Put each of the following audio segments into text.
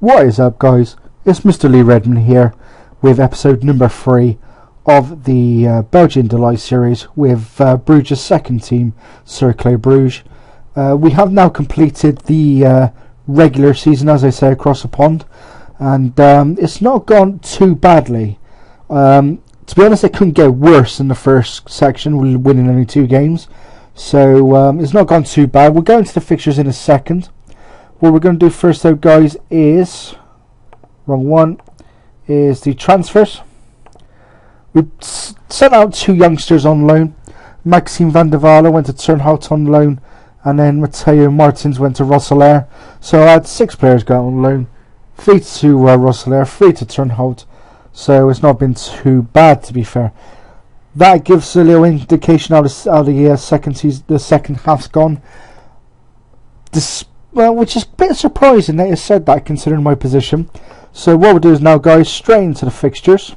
What is up, guys? It's Mr. Lee Redman here with episode number three of the uh, Belgian Delight series with uh, Bruges' second team, Cercle Bruges. Uh, we have now completed the uh, regular season, as I say, across the pond, and um, it's not gone too badly. Um, to be honest, it couldn't get worse in the first section, winning only two games. So um, it's not gone too bad. We'll go into the fixtures in a second. What we're going to do first, though, guys, is wrong one is the transfers. We sent out two youngsters on loan. Maxime van der Walle went to Turnhout on loan, and then Matteo Martins went to Roeselare. So I had six players go on loan. Three to uh, Roeselare, three to Turnhout. So it's not been too bad, to be fair. That gives a little indication how the, how the uh, second season, the second half's gone. This, well, which is a bit surprising that you said that, considering my position. So what we'll do is now, guys, straight into the fixtures.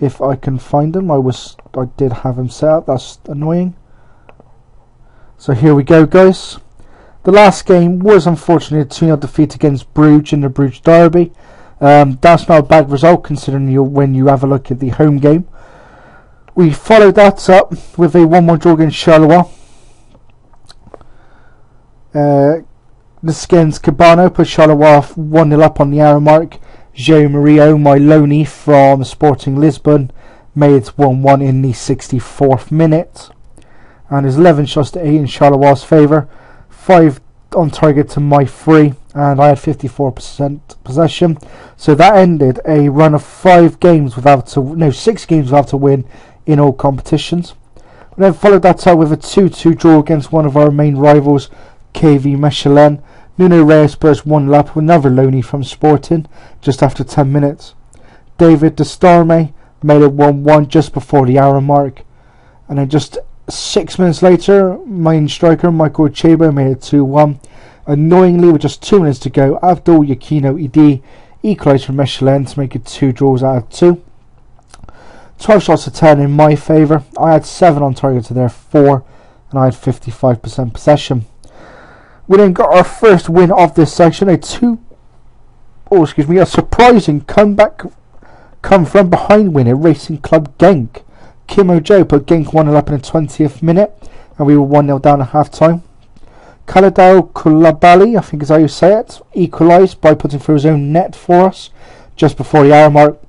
If I can find them, I was, I did have them set up. That's annoying. So here we go, guys. The last game was unfortunately a 2 0 defeat against Bruges in the Bruges Derby. Um, that's not a bad result considering you when you have a look at the home game. We followed that up with a 1 1 draw against Charleroi. Uh, the Skins Cabano put Charleroi 1 0 up on the hour mark. Joe Mario, my loanee from Sporting Lisbon, made it 1 1 in the 64th minute. And his 11 shots to 8 in Charleroi favour. 5 on target to my 3 and I had 54% possession. So that ended a run of five games without to no six games without to win in all competitions. We then followed that up with a 2-2 draw against one of our main rivals, KV Mechelen. Nuno Reis burst one lap with another loanee from Sporting just after 10 minutes. David Destorme made it 1-1 just before the hour mark. And then just six minutes later, main striker Michael Uchebo made it 2-1 Annoyingly, with just two minutes to go, Abdul-Yakinu Iddi equalised for Mechelen to make it two draws out of two. 12 shots to 10 in my favour. I had 7 on target to their 4, and I had 55% possession. We then got our first win of this section, a 2 oh excuse me, a surprising comeback come from behind win at Racing Club Genk. Kim put Genk 1 up in the 20th minute, and we were 1 0 down at half time. Kalidou Koulibaly, I think is how you say it, equalised by putting through his own net for us just before the hour mark.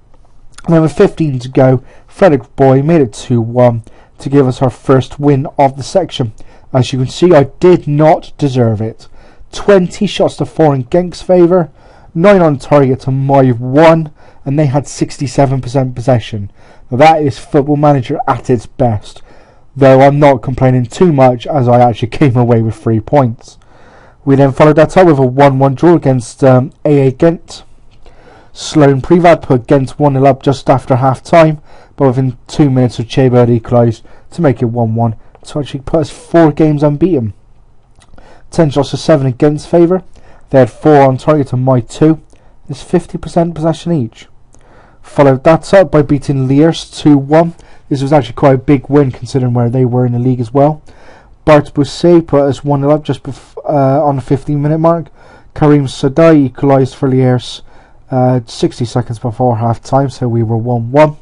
And then with 15 to go, Frederik Boi made it 2 1 to give us our first win of the section. As you can see, I did not deserve it. 20 shots to 4 in Genk's favour, 9 on target to my 1, and they had 67% possession. Now that is Football Manager at its best though I'm not complaining too much as I actually came away with three points. We then followed that up with a 1 1 draw against um, AA Ghent. Sloan Privat put Ghent 1 0 up just after half time, but within two minutes of Chebo equalised to make it 1 1 to actually put us four games unbeaten. 10 shots to 7 against favour. They had 4 on target to my 2. It's 50% possession each. Followed that up by beating Liers 2 1 this was actually quite a big win considering where they were in the league as well. Bart Bousset put us 1 0 up just uh, on the 15 minute mark. Karim Sadai equalised for Liers uh, 60 seconds before half time, so we were 1 1.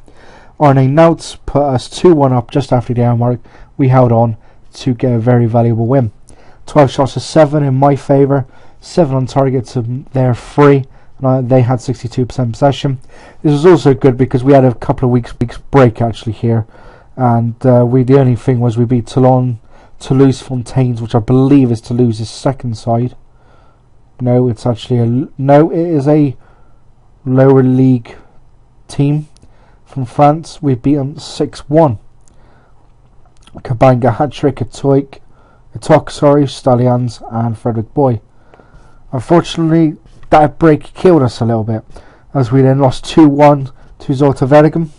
Arne Naudts put us 2 1 up just after the hour mark. We held on to get a very valuable win. 12 shots to 7 in my favour, 7 on target to their 3 uh, they had 62% possession. This was also good because we had a couple of weeks weeks break actually here, and uh, we the only thing was we beat Toulon, Toulouse Fontaines, which I believe is Toulouse's second side. No, it's actually a no. It is a lower league team from France. We beat them six one. Kabanga hat trick, Atoik, Atok, sorry, Stallions, and Frederik Boi. Unfortunately, that break killed us a little bit, as we then lost 2 1 to Zulte Waregem,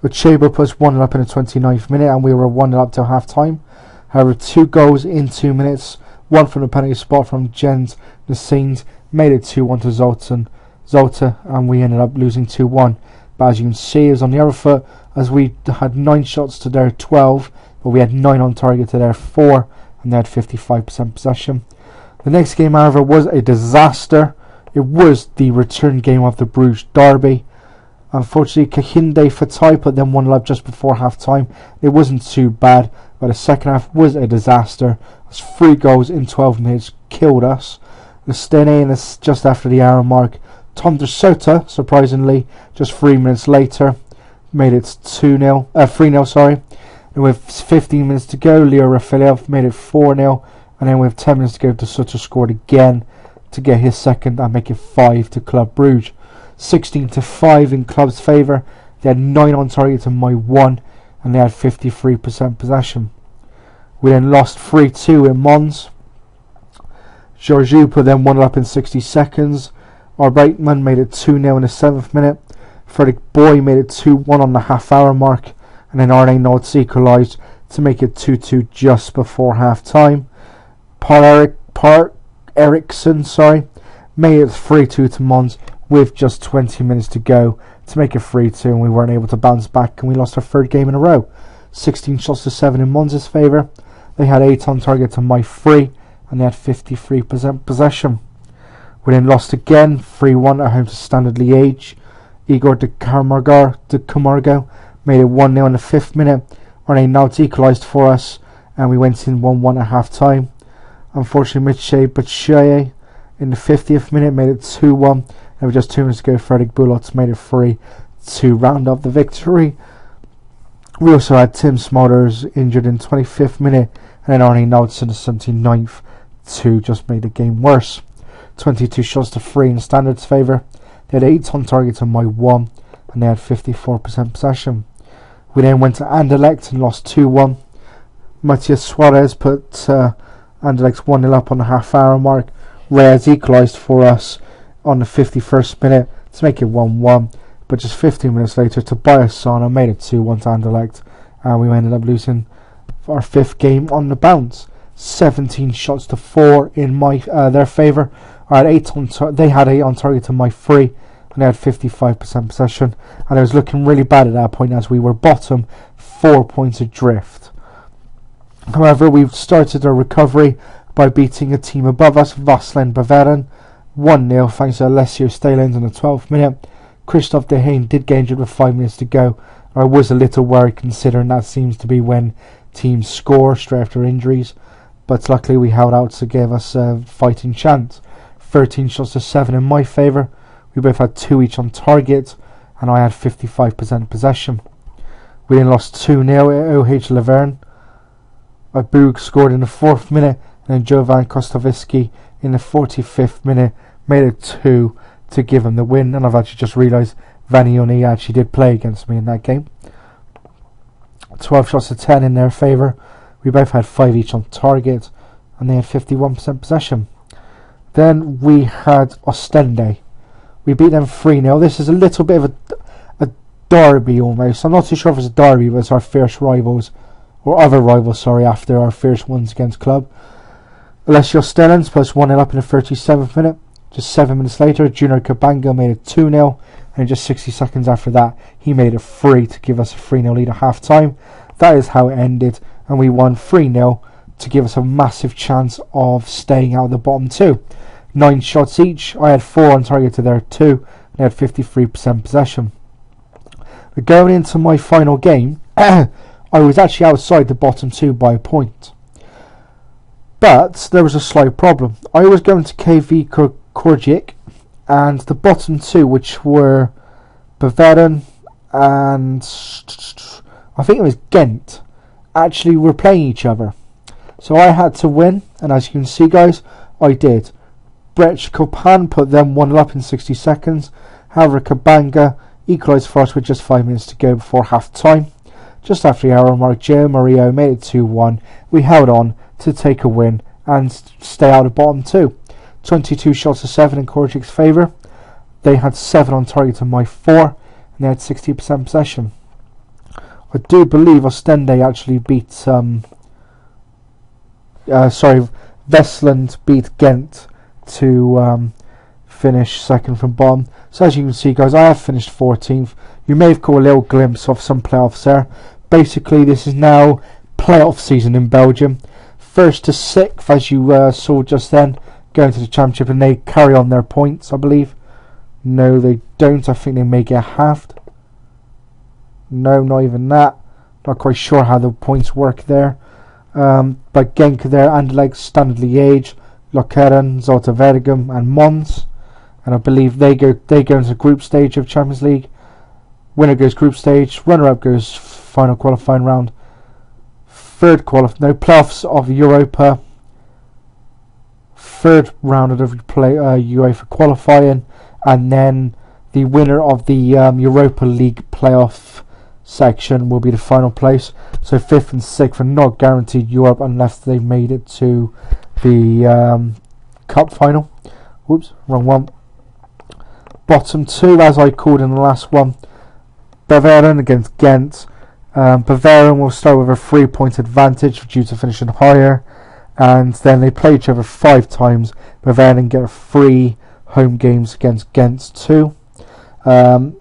with Uchebo plus 1 up in the 29th minute, and we were 1 up till half time. However, two goals in two minutes, one from the penalty spot from Jens Naessens, made it 2 1 to Zoltan, Zolta, and we ended up losing 2 1. But as you can see, it was on the other foot, as we had 9 shots to their 12, but we had 9 on target to their 4, and they had 55% possession. The next game, however, was a disaster It was the return game of the Bruges derby. Unfortunately, Kehinde Fatai put them one love just before half time. It wasn't too bad, but the second half was a disaster. Was three goals in 12 minutes killed us. Lestienne just after the hour mark. Tom De Sutter, surprisingly, just three minutes later, made it 2 0, uh, 3 0, sorry. And with 15 minutes to go, Lior Refaelov made it 4 0. And then with 10 minutes to go, De Sutter scored again to get his second and make it 5 to Club Bruges. 16 to 5 in Club's favour. They had 9 on target to my 1, and they had 53% possession. We then lost 3 2 in Mons. Georgiou put them 1 up in 60 seconds. Our made it 2 0 in the 7th minute. Frederik Boi made it 2 1 on the half hour mark. And then Arne Naudts equalised to make it 2 2 just before half time. Paul Eric Park Ericsson, sorry, made it 3 2 to Mons with just 20 minutes to go to make it 3 2, and we weren't able to bounce back, and we lost our third game in a row. 16 shots to 7 in Mons' favour. They had 8 on target to my 3, and they had 53% possession. We then lost again 3 1 at home to Standard Liège. Igor de Camargo, de Camargo made it 1 0 in the 5th minute. Arne Naut equalised for us, and we went in 1 1 at half time. Unfortunately, Michy Batshuayi in the 50th minute made it 2 1. And with just two minutes to go, Fredrik Bulots made it 3 to round up the victory. We also had Tim Smolders injured in 25th minute, and then Arnie Naudts in the 79th to just make the game worse. 22 shots to 3 in Standard's favour. They had 8 on target to my 1, and they had 54% possession. We then went to Anderlecht and lost 2 1. Matias Suarez put uh, Anderlecht 1 0 up on the half hour mark. Reis equalised for us on the 51st minute to make it 1 1. But just 15 minutes later, Tobias Sana made it 2 1 to Anderlecht. And we ended up losing our fifth game on the bounce. 17 shots to 4 in my uh, their favour. I had eight on tar- they had 8 on target to my 3 and they had 55% possession. And it was looking really bad at that point as we were bottom, 4 points adrift. However, we've started our recovery by beating a team above us, Waasland-Beveren, 1 0 thanks to Alessio Staelens in the 12th minute. Christoph De did get injured with 5 minutes to go. I was a little worried considering that seems to be when teams score straight after injuries, but luckily we held out to give us a fighting chance. 13 shots to 7 in my favour. We both had 2 each on target, and I had 55% possession. We then lost 2 0 at OH Leuven. Boog scored in the fourth minute, and then Jovan Kostovski in the 45th minute made it 2 to give him the win. And I've actually just realised Vanioni actually did play against me in that game. 12 shots to 10 in their favour. We both had 5 each on target, and they had 51% possession. Then we had Ostende. We beat them 3 0. This is a little bit of a, a derby almost. I'm not too sure if it's a derby, but it's our fierce rivals or other rivals, sorry, after our fierce ones against club. Alessio Staelens plus 1 0 up in the 37th minute. Just seven minutes later, Junior Kabanga made it 2 0, and just 60 seconds after that, he made it 3 to give us a 3 0 lead at half time. That is how it ended, and we won 3 0 to give us a massive chance of staying out of the bottom two. Nine shots each. I had four on target to their two. They had 53% possession. But going into my final game, I was actually outside the bottom two by a point. But there was a slight problem. I was going to KV Kortrijk, and the bottom two, which were Beveren and I think it was Ghent, actually were playing each other. So I had to win, and as you can see, guys, I did. Brecht Capon put them 1 up in 60 seconds. However, Kabanga equalised for us with just 5 minutes to go before half time. Just after the hour mark, Joe Mario made it 2 1. We held on to take a win and stay out of bottom two. 22 shots to 7 in Kortrijk's favour. They had 7 on target to my 4, and they had 60% possession. I do believe Ostende actually beat, um, uh, sorry, Vestland beat Ghent to um, finish second from bottom. So as you can see, guys, I have finished 14th. You may have caught a little glimpse of some playoffs there. Basically, this is now playoff season in Belgium. First to sixth, as you uh, saw just then, going to the championship and they carry on their points, I believe. No, they don't. I think they may get halved. No, not even that. Not quite sure how the points work there. Um, but Genk there, Anderlecht, Standard Liège, Lokeren, Zulte Waregem, and Mons. And I believe they go they go into group stage of Champions League. Winner goes group stage. Runner up goes final qualifying round. Third qualif no playoffs of Europa. Third round of play uh, UEFA qualifying, and then the winner of the um, Europa League playoff section will be the final place. So fifth and sixth are not guaranteed Europe unless they made it to the um, cup final. Whoops, wrong one. Bottom two, as I called in the last one, Beveren against Ghent. Um, Beveren will start with a three-point advantage due to finishing higher, and then they play each other five times. Beveren get three home games against Ghent two. Um,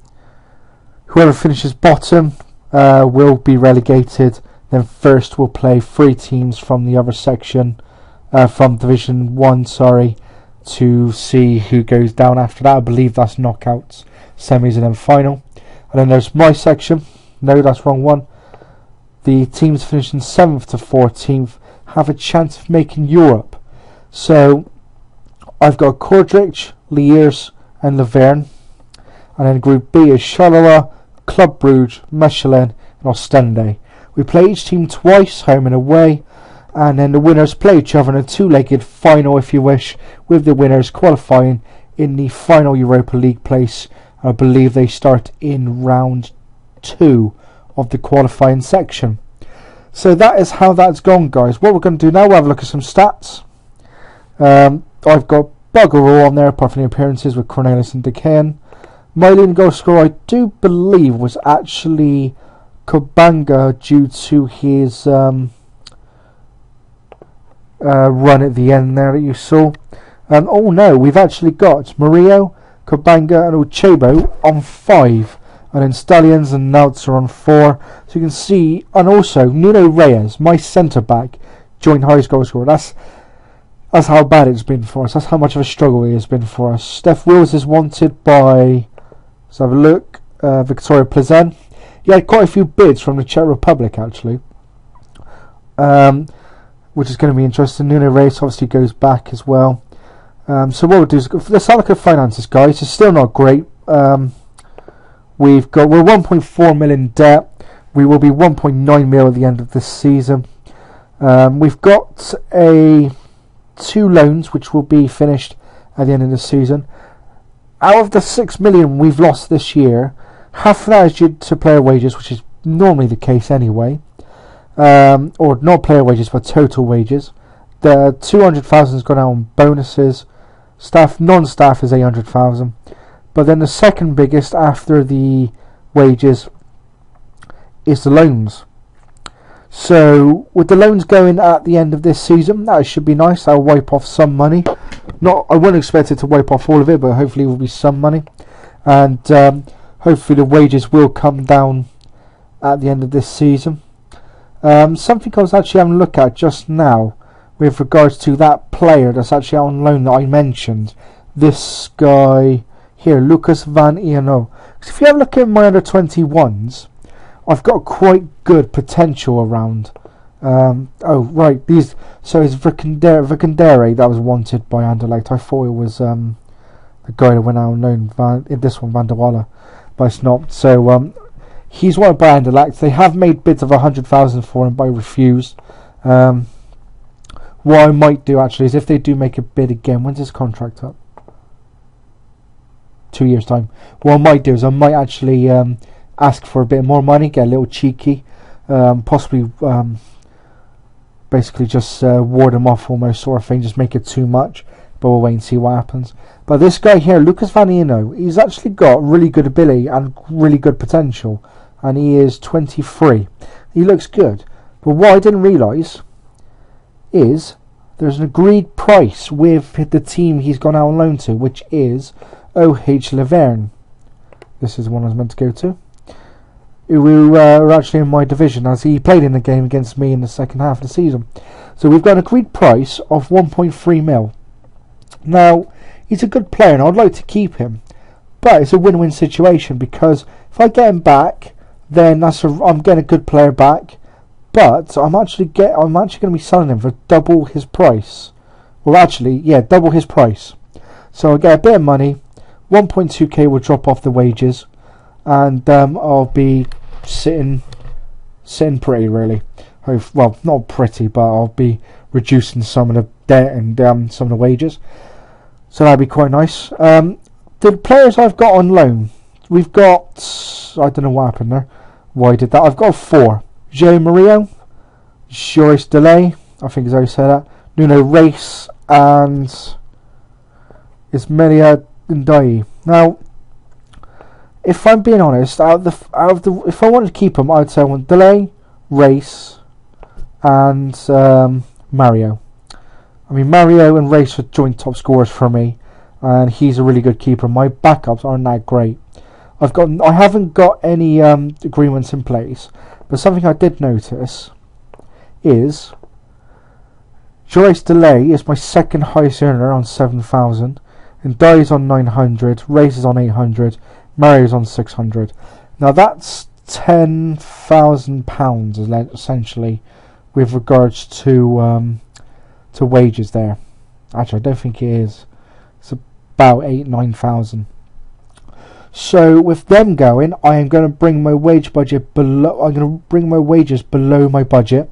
Whoever finishes bottom uh, will be relegated. Then first will play three teams from the other section, uh, from Division 1, sorry, to see who goes down after that. I believe that's knockouts, semis, and then final. And then there's my section. No, that's wrong one. The teams finishing 7th to 14th have a chance of making Europe. So I've got Kortrijk, Liers, and Leuven. And then Group B is Charleroi, Club Brugge, Mechelen, and Ostende. We play each team twice, home and away, and then the winners play each other in a two-legged final, if you wish, with the winners qualifying in the final Europa League place. I believe they start in round two of the qualifying section. So that is how that's gone, guys. What we're going to do now, we'll have a look at some stats. Um, I've got bugger all on there, apart from the appearances with Cornelius and Decaen. My leading goal scorer, I do believe, was actually Kabanga due to his um, uh, run at the end there that you saw. Um, oh no, we've actually got Mario, Kabanga, and Uchebo on five. And then Stallions and Naudts are on four. So you can see, and also Nuno Reis, my centre back, joined highest goal scorer. That's that's how bad it's been for us. That's how much of a struggle it has been for us. Stef Wils is wanted by Let's have a look. Uh, Viktoria Plzen. He had quite a few bids from the Czech Republic actually. Um, which is going to be interesting. Nuno Reis obviously goes back as well. Um, so what we'll do is let's have a look at finances, guys. It's still not great. Um, we've got we're 1.4 million debt. We will be 1.9 mil at the end of this season. Um, we've got a two loans which will be finished at the end of the season out of the six million we've lost this year, half of that is due to player wages, which is normally the case anyway, um, or not player wages but total wages. The two hundred thousand has gone out on bonuses. Staff, non-staff is eight hundred thousand, but then the second biggest after the wages is the loans. So with the loans going at the end of this season, that should be nice. I'll wipe off some money. Not, I wouldn't expect it to wipe off all of it, but hopefully it will be some money, and um, hopefully the wages will come down at the end of this season. Um, something I was actually having a look at just now with regards to that player that's actually on loan that I mentioned. This guy here, Lucas Van Eenoo. If you have a look at my under 21s, I've got quite good potential around. Um, oh right, these. So it's Vicandere that was wanted by Anderlecht. I thought it was um, the guy that went out known Van, in this one, Van der Walle, but it's not. So um, he's wanted by Anderlecht. They have made bids of a hundred thousand for him, but I refused. Um, what I might do actually is if they do make a bid again, when's his contract up? Two years time. What I might do is I might actually um, ask for a bit more money, get a little cheeky, um, possibly um, basically just uh, ward him off almost sort of thing, just make it too much. But we'll wait and see what happens. But this guy here, Lucas Van Eenoo, he's actually got really good ability and really good potential. And he is 23. He looks good. But what I didn't realise is there's an agreed price with the team he's gone out on loan to, which is OH Leuven. This is the one I was meant to go to who uh, are actually in my division as he played in the game against me in the second half of the season. So we've got an agreed price of 1.3 mil. Now, he's a good player and I'd like to keep him. But it's a win-win situation because if I get him back, then that's a, I'm getting a good player back. But I'm actually get I'm actually going to be selling him for double his price. Well, actually, yeah, double his price. So I get a bit of money. 1.2k will drop off the wages, and um, I'll be sitting sitting pretty really. Well, not pretty, but I'll be reducing some of the debt and um, some of the wages. So that'd be quite nice. Um, the players I've got on loan, we've got I don't know what happened there. Why did that? I've got four. Joe Murillo, Joris Delle, I think is how you say that. Nuno Reis and Ismaila Ndiaye. Now, if I'm being honest, out of the out of the if I wanted to keep them, I'd say I want Delle, Race, and um, Mario. I mean, Mario and Race are joint top scorers for me, and he's a really good keeper. My backups aren't that great. I've got I haven't got any um, agreements in place, but something I did notice is Joyce Delay is my second highest earner on seven thousand, and Dies on nine hundred, Races on eight hundred, Mario's on six hundred. Now that's ten thousand pounds essentially, with regards to um, to wages there. Actually, I don't think it is. It's about eight nine thousand. So with them going, I am going to bring my wage budget below. I'm going to bring my wages below my budget.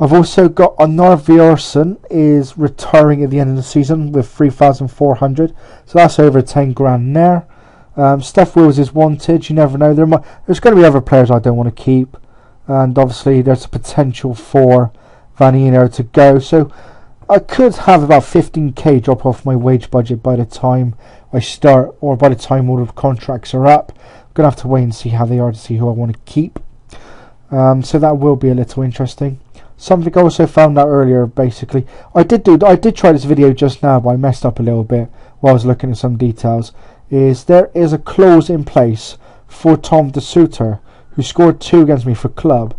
I've also got Arnar Bjornsson is retiring at the end of the season with 3,400, so that's over 10 grand there. Um, Stef Wils is wanted. You never know. There might, there's going to be other players I don't want to keep, and obviously there's a potential for Vanino to go. So I could have about 15k drop off my wage budget by the time I start, or by the time all of the contracts are up. I'm gonna have to wait and see how they are to see who I want to keep. Um, so that will be a little interesting. Something I also found out earlier, basically, I did do, I did try this video just now, but I messed up a little bit while I was looking at some details. Is there is a clause in place for Tom De Sutter, who scored two against me for club.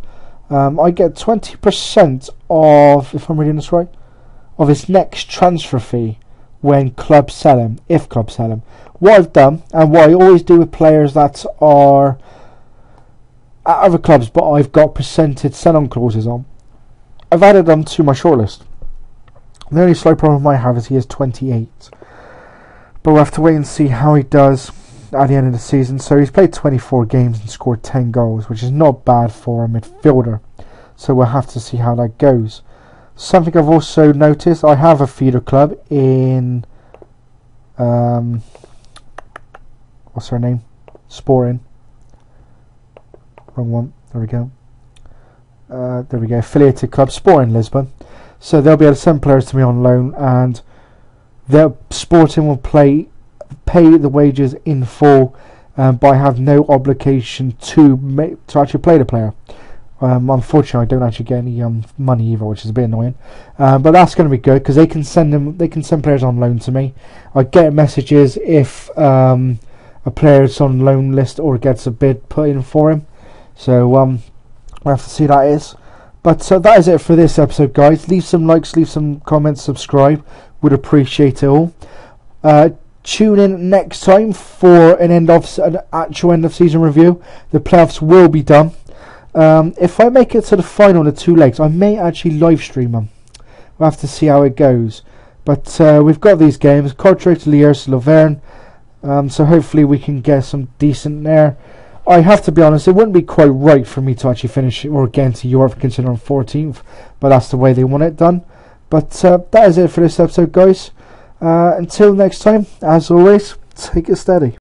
Um, I get 20% of, if I'm reading this right, of his next transfer fee when clubs sell him, if clubs sell him. What I've done, and what I always do with players that are at other clubs, but I've got percentage sell-on clauses on, I've added them to my shortlist. The only slight problem I have is he is 28. But we'll have to wait and see how he does at the end of the season. So he's played 24 games and scored 10 goals, which is not bad for a midfielder. So we'll have to see how that goes. Something I've also noticed, I have a feeder club in, um, what's her name? Sporin. Wrong one. There we go. Uh, there we go. Affiliated club, Sporting Lisbon. So they'll be able to send players to me on loan, and their Sporting will play, pay the wages in full, um, but I have no obligation to make, to actually play the player. Um, unfortunately, I don't actually get any um, money either, which is a bit annoying. Uh, but that's going to be good because they can send them. They can send players on loan to me. I get messages if um, a player is on loan list or gets a bid put in for him. So um, we'll have to see that is. But that is it for this episode, guys. Leave some likes, leave some comments, subscribe. Would appreciate it all. Uh, tune in next time for an end of an actual end of season review. The playoffs will be done. Um, if I make it to the final in the two legs, I may actually live stream them. We'll have to see how it goes. But uh, we've got these games, Kortrijk, Liers, Leuven. Um, so hopefully we can get some decent there. I have to be honest, it wouldn't be quite right for me to actually finish or get into Europe considering 14th, but that's the way they want it done. But uh, that is it for this episode, guys. Uh, until next time, as always, take it steady.